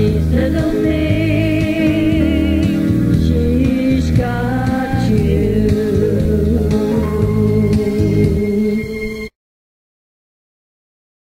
It's the lonely